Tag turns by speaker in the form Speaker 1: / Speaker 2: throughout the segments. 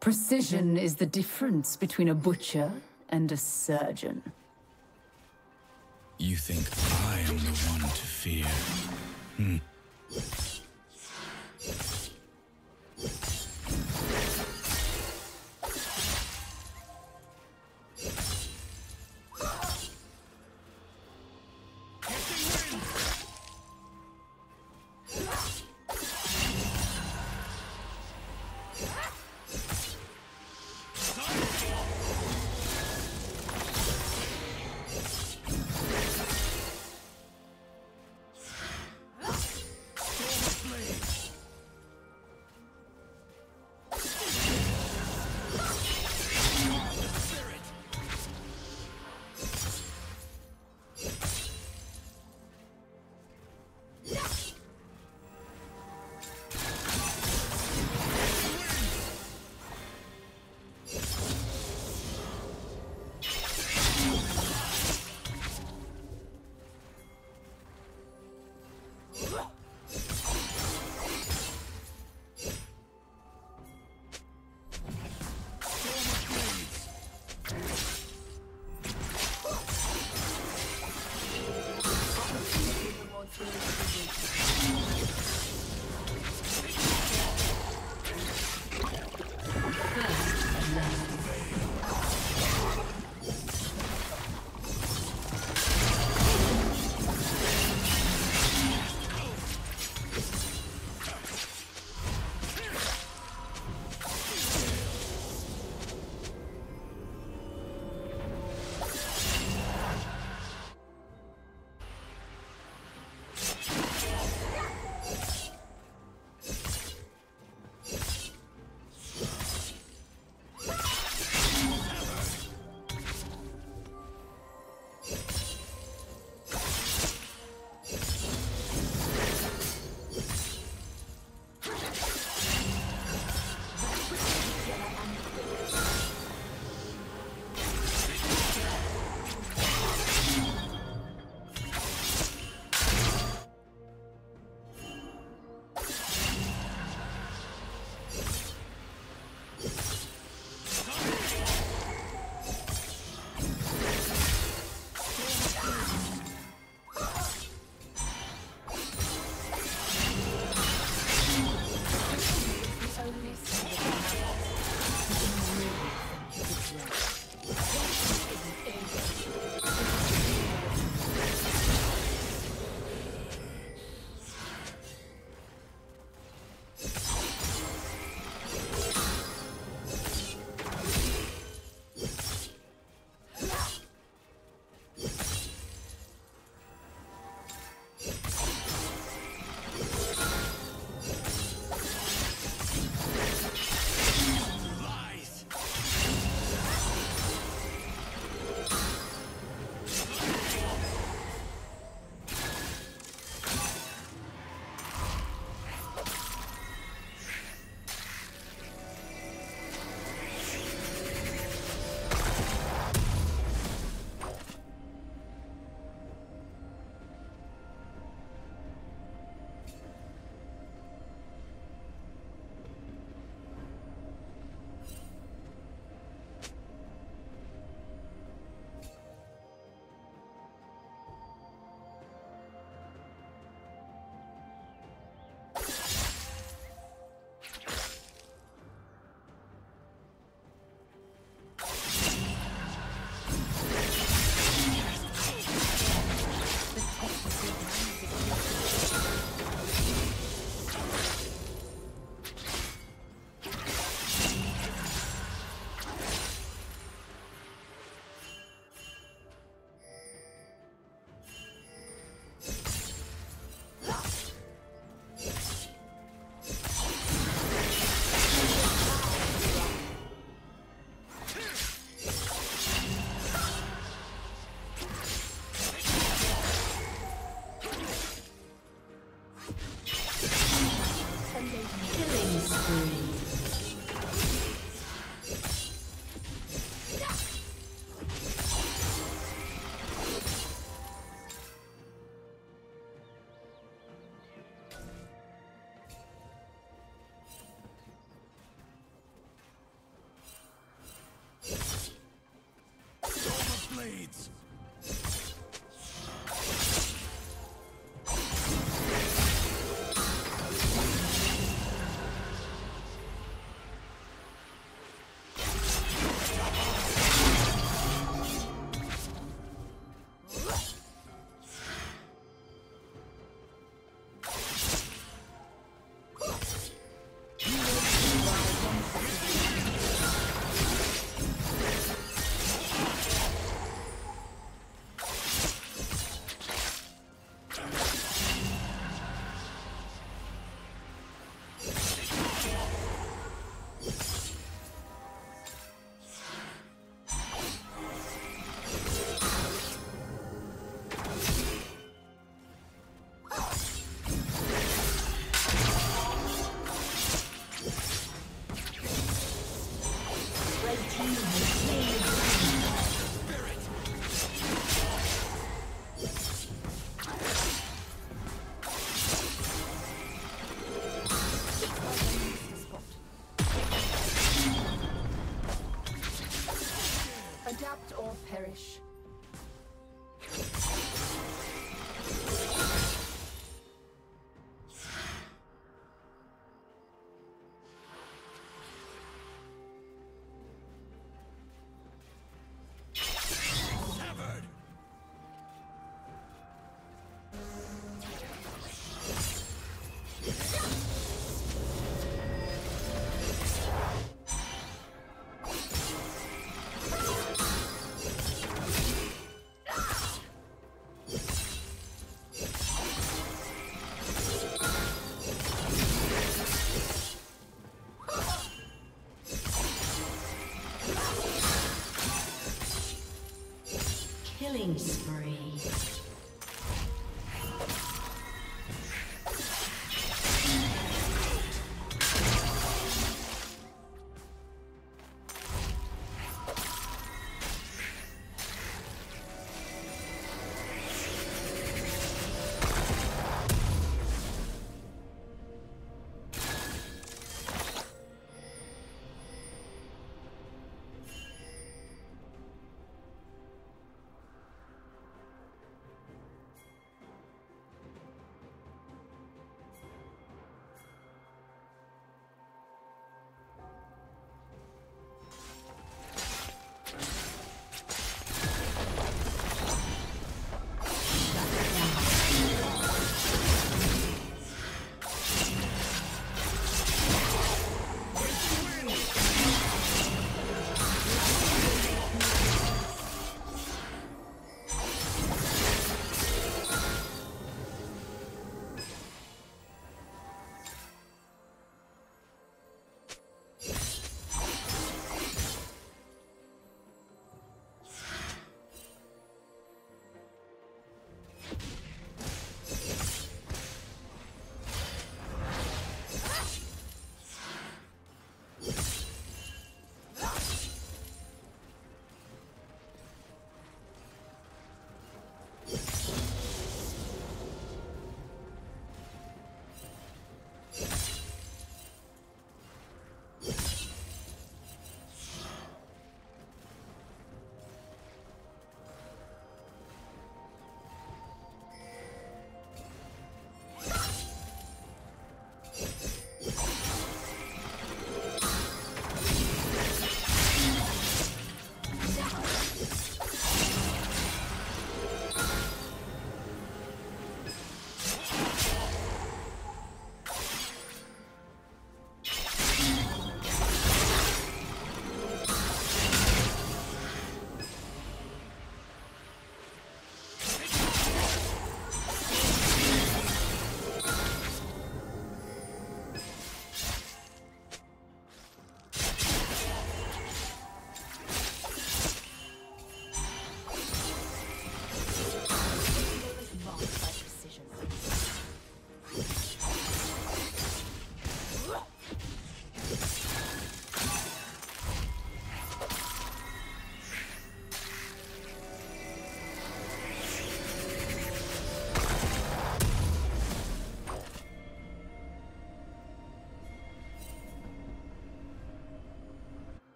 Speaker 1: Precision is the difference between a butcher and a surgeon.
Speaker 2: You think I am the one to fear? Hmm. or perish.
Speaker 3: Killing spree.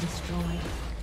Speaker 3: Destroyed.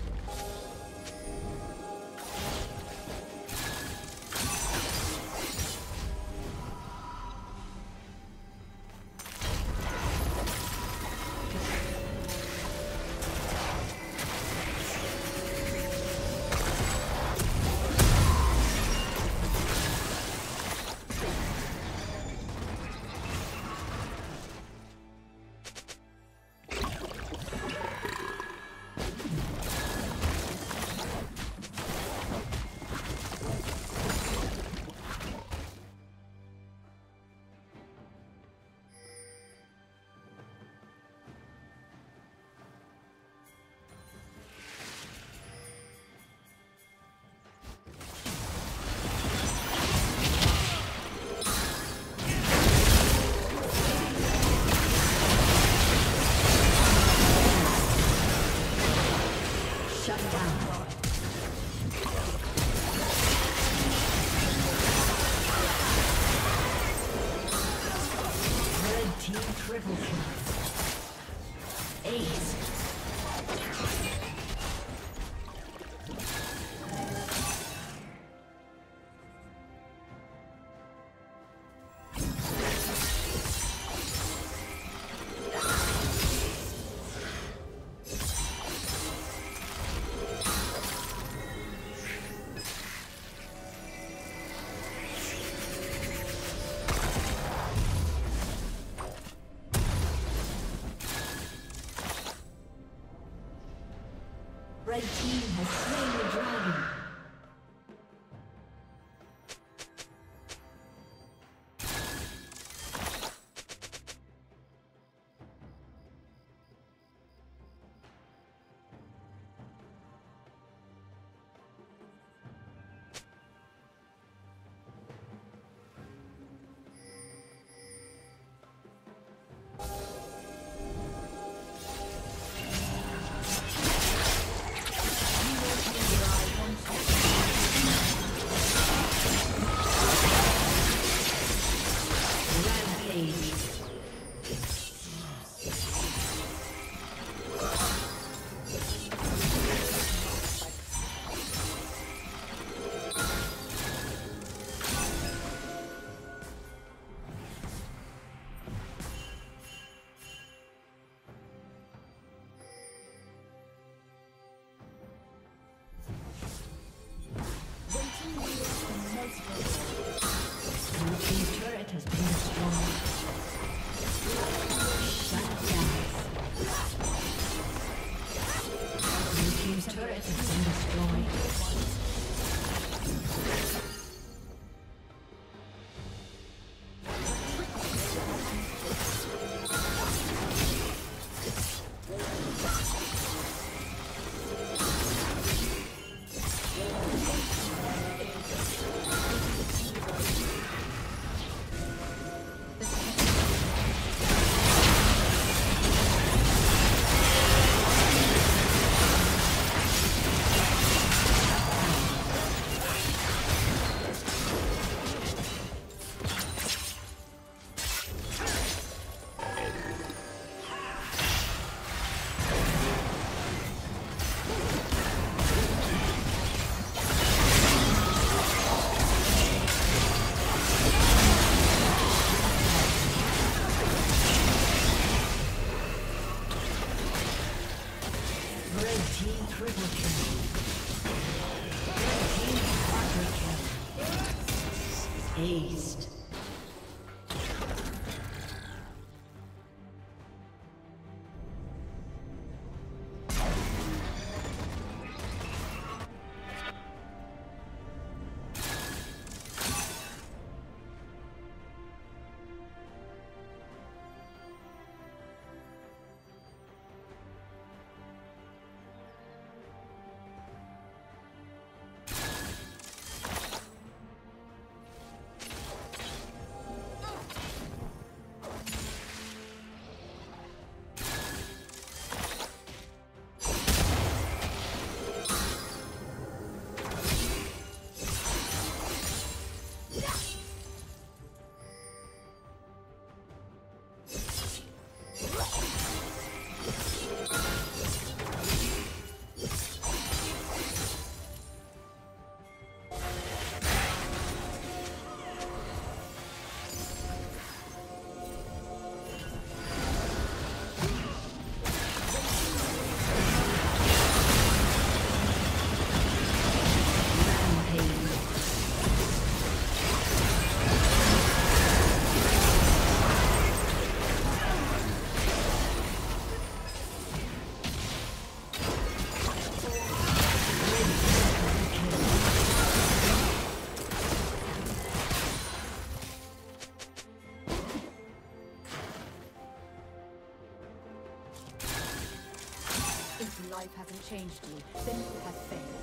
Speaker 1: Life hasn't changed you, then you have failed.